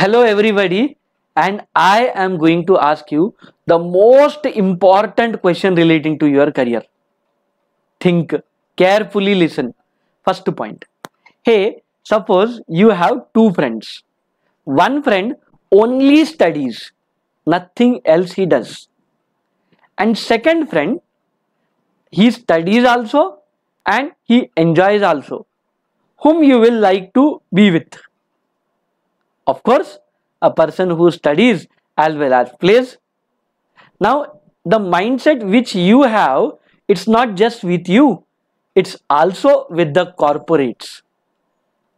Hello everybody and I am going to ask you the most important question relating to your career. Think carefully listen. First point. Hey, suppose you have two friends. One friend only studies, nothing else he does. And second friend, he studies also and he enjoys also. Whom you will like to be with? Of course, a person who studies as well as plays. Now, the mindset which you have, it's not just with you, it's also with the corporates.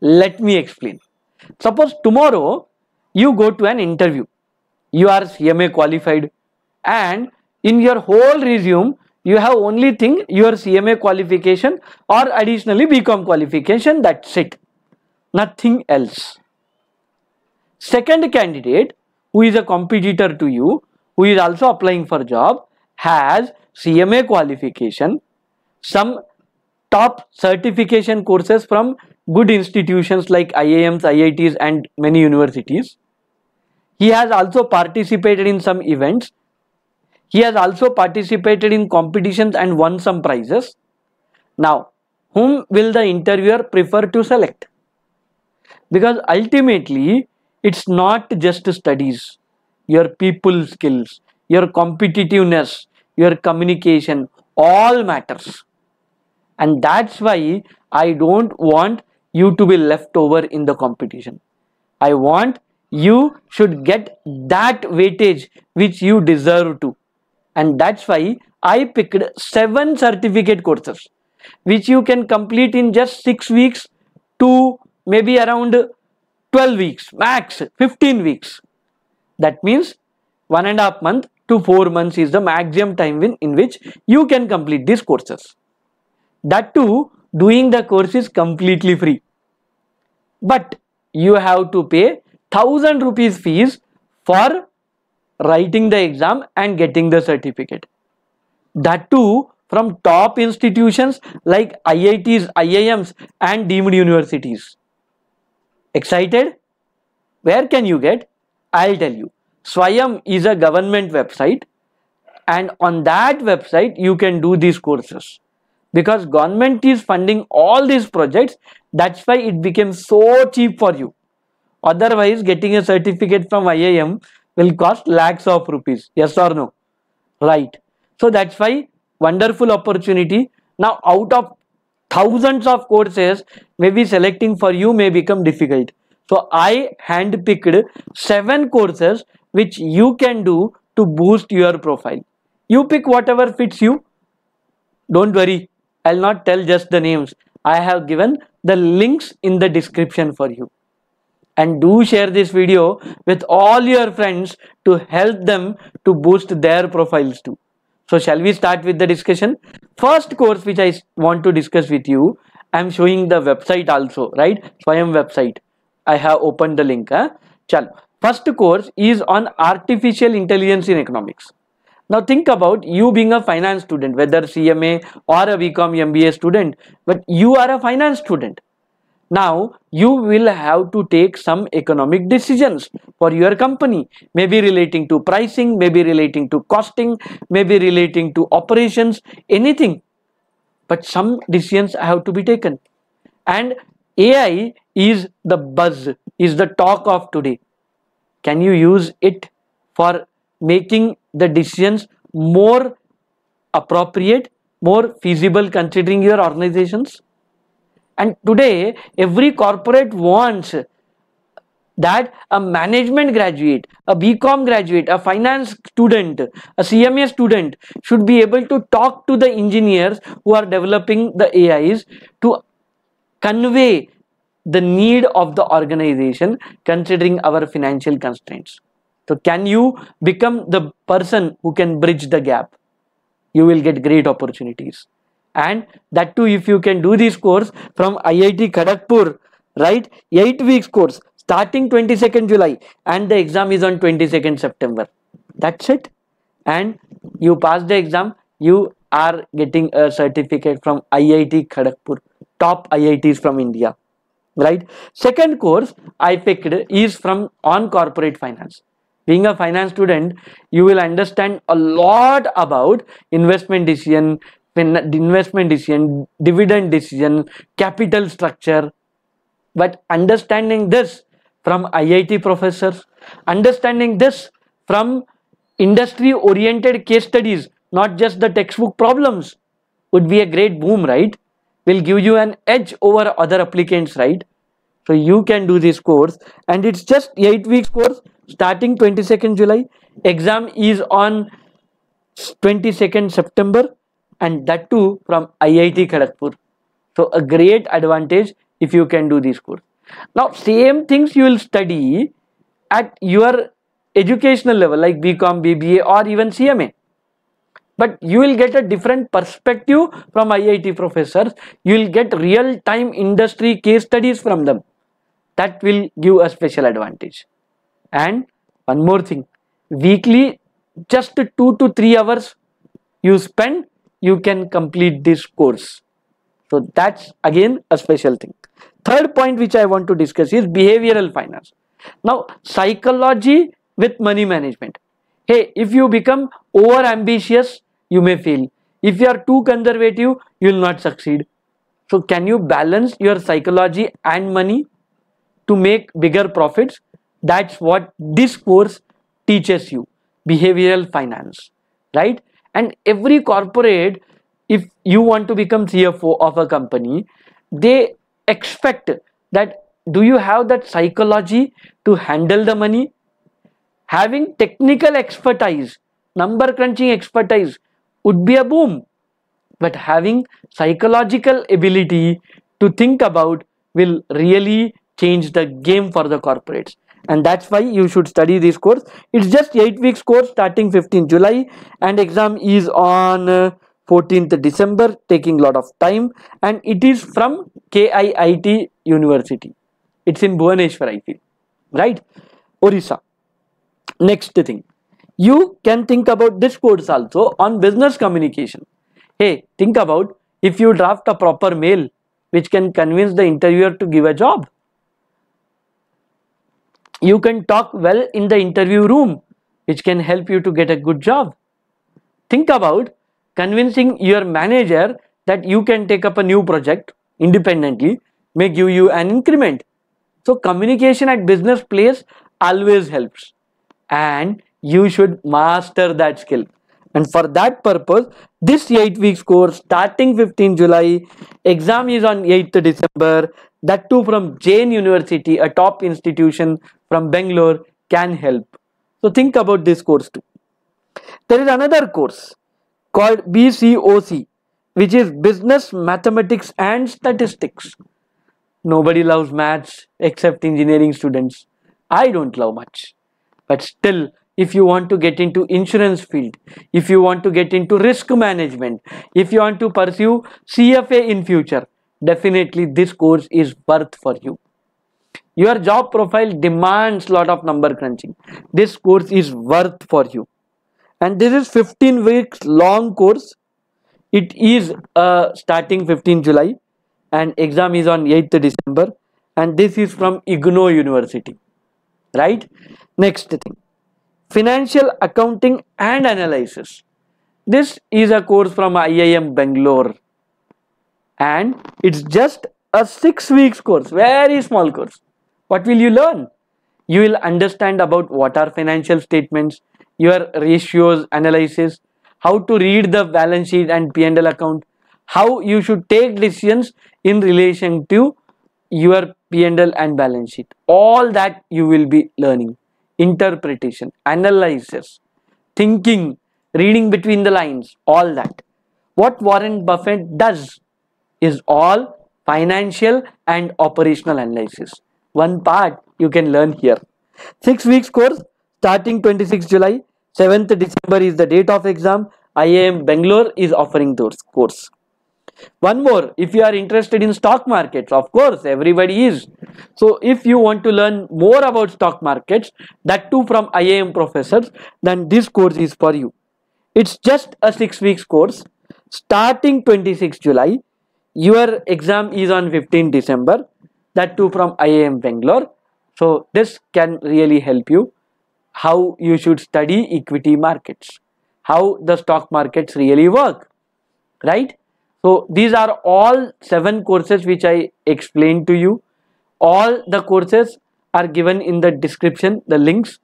Let me explain. Suppose tomorrow you go to an interview, you are CMA qualified, and in your whole resume, you have only thing your CMA qualification or additionally BCom qualification, that's it. Nothing else Second candidate who is a competitor to you, who is also applying for job, has CMA qualification, some top certification courses from good institutions like IIMs, IITs and many universities. He has also participated in some events. He has also participated in competitions and won some prizes. Now, whom will the interviewer prefer to select? Because ultimately, it's not just studies. Your people skills your competitiveness your communication all matters. And that's why i don't want you to be left over in the competition. I want you should get that weightage which you deserve to. And that's why i picked seven certificate courses which you can complete in just six weeks to maybe around 12 weeks max 15 weeks. That means one and a half month to four months is the maximum time in, in which you can complete these courses. That too doing the course is completely free. But you have to pay thousand rupees fees for writing the exam and getting the certificate. That too from top institutions like IITs, IIMs and deemed universities Excited? Where can you get? I'll tell you. Swayam is a government website and on that website you can do these courses because government is funding all these projects that's why it became so cheap for you otherwise getting a certificate from IIM will cost lakhs of rupees yes or no right so that's why wonderful opportunity now out of thousands of courses maybe selecting for you may become difficult. So i handpicked seven courses which you can do to boost your profile. You pick whatever fits you. Don't worry. I'll not tell just the names. I have given the links in the description for you. And do share this video with all your friends to help them to boost their profiles too so shall we start with the discussion? First course which I want to discuss with you, I am showing the website also, right? Swayam website. I have opened the link. Huh? Chal. First course is on artificial intelligence in economics. Now think about you being a finance student, whether CMA or a BCom MBA student, but you are a finance student now you will have to take some economic decisions for your company maybe relating to pricing maybe relating to costing maybe relating to operations anything. But some decisions have to be taken. And ai is the buzz is the talk of today. Can you use it for making the decisions more appropriate more feasible considering your organizations and today every corporate wants that a management graduate, a BCom graduate, a finance student, a CMA student should be able to talk to the engineers who are developing the AIs to convey the need of the organization considering our financial constraints. So can you become the person who can bridge the gap? You will get great opportunities and that too if you can do this course from IIT Kharagpur right? 8 weeks course starting 22nd July and the exam is on 22nd September. That's it. And you pass the exam you are getting a certificate from IIT Kharagpur top IITs from India right? Second course i picked is from on corporate finance. Being a finance student you will understand a lot about investment decision investment decision dividend decision capital structure. But understanding this from iit professors understanding this from industry oriented case studies not just the textbook problems would be a great boom right? Will give you an edge over other applicants right? So you can do this course. And it's just 8 weeks course starting 22nd July. Exam is on 22nd September and that too from IIT Kharagpur. So a great advantage if you can do this course now same things you will study at your educational level like BCom, BBA or even CMA but you will get a different perspective from IIT professors. You will get real time industry case studies from them. That will give a special advantage. And one more thing. Weekly just 2 to 3 hours you spend you can complete this course. So that's again a special thing. Third point which i want to discuss is behavioral finance. Now psychology with money management. Hey if you become over ambitious you may fail. If you are too conservative you will not succeed. So can you balance your psychology and money to make bigger profits? That's what this course teaches you. Behavioral finance right and every corporate if you want to become cfo of a company they expect that do you have that psychology to handle the money having technical expertise number crunching expertise would be a boom. But having psychological ability to think about will really change the game for the corporates. And that's why you should study this course. It's just 8 weeks course starting 15 July and exam is on 14th uh, December taking a lot of time and it is from KIIT University. It's in Bhubaneswar I feel. Right? Orissa. Next thing you can think about this course also on business communication. Hey, think about if you draft a proper mail which can convince the interviewer to give a job. You can talk well in the interview room which can help you to get a good job. Think about convincing your manager that you can take up a new project independently may give you an increment. So communication at business place always helps and you should master that skill and for that purpose this 8 weeks course starting 15 July exam is on 8th December that too from Jain University a top institution from Bangalore can help. So think about this course too. There is another course called BCOC which is business mathematics and statistics. Nobody loves maths except engineering students. I don't love much but still if you want to get into insurance field if you want to get into risk management if you want to pursue cfa in future definitely this course is worth for you your job profile demands lot of number crunching. This course is worth for you. And this is 15 weeks long course. It is uh, starting 15 july and exam is on 8th december. And this is from IGNOU university. Right? Next thing. Financial Accounting and Analysis. This is a course from IIM Bangalore. And it's just a 6 weeks course, very small course. What will you learn? You will understand about what are financial statements, your ratios analysis, how to read the balance sheet and P&L account, how you should take decisions in relation to your P&L and balance sheet. All that you will be learning interpretation, analysis, thinking, reading between the lines, all that. What Warren Buffett does is all financial and operational analysis. One part you can learn here. Six weeks course starting 26 July, 7th December is the date of exam. IIM Bangalore is offering those course. One more, if you are interested in stock markets, of course, everybody is. So, if you want to learn more about stock markets, that too from IIM professors, then this course is for you. It's just a six weeks course starting 26 July. Your exam is on 15 December that too from IIM Bangalore. So this can really help you how you should study equity markets, how the stock markets really work, right? So these are all seven courses which I explained to you. All the courses are given in the description. The links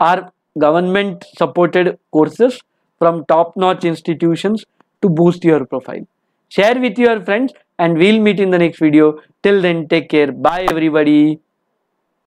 are government supported courses from top notch institutions to boost your profile. Share with your friends and we'll meet in the next video. Till then, take care. Bye everybody.